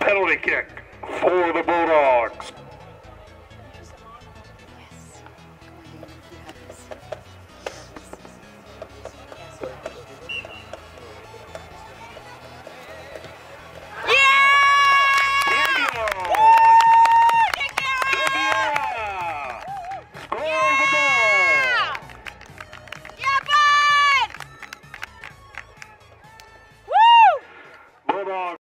Penalty kick for the wrong.